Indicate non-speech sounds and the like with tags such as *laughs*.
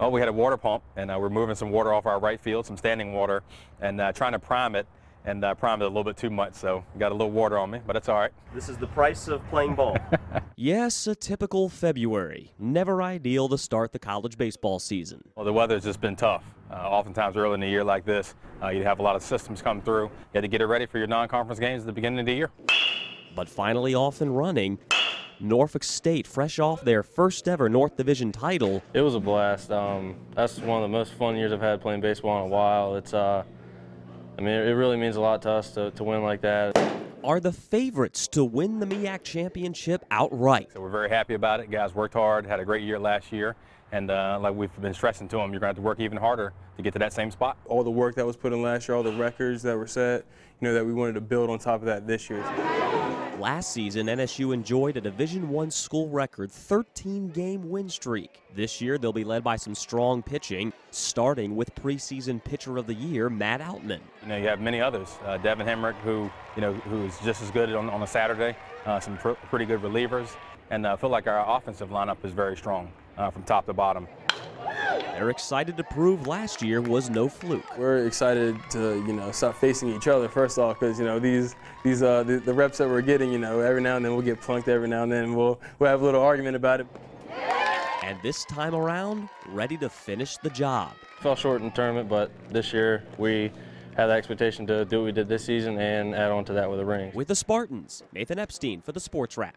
Oh, we had a water pump, and uh, we're moving some water off our right field, some standing water, and uh, trying to prime it, and uh, primed it a little bit too much, so got a little water on me, but it's all right. This is the price of playing ball. *laughs* Yes, a typical February. Never ideal to start the college baseball season. Well, the weather's just been tough. Uh, oftentimes early in the year like this, uh, you have a lot of systems come through. You had to get it ready for your non-conference games at the beginning of the year. But finally off and running, Norfolk State, fresh off their first ever North Division title, It was a blast. Um, that's one of the most fun years I've had playing baseball in a while. It's, uh, I mean, it really means a lot to us to, to win like that. are the favorites to win the MEAC championship outright. So we're very happy about it. Guys worked hard, had a great year last year, and uh, like we've been stressing to them, you're going to have to work even harder to get to that same spot. all the work that was put in last year, all the records that were set, you know, that we wanted to build on top of that this year. Last season, NSU enjoyed a Division One school record 13-game win streak. This year, they'll be led by some strong pitching, starting with preseason pitcher of the year Matt Outman. You know, you have many others. Uh, Devin Hemrick, who you know, who is just as good on, on a Saturday. Uh, some pr- pretty good relievers, and I feel like our offensive lineup is very strong uh, from top to bottom. They're excited to prove last year was no fluke. We're excited to, you know, stop facing each other first off, because you know these these uh, the, the reps that we're getting, you know, every now and then we'll get plunked. Every now and then we'll we'll have a little argument about it. And this time around, ready to finish the job. Fell short in the tournament, but this year we had the expectation to do what we did this season and add on to that with a ring. With the Spartans, Nathan Epstein for the Sports Wrap.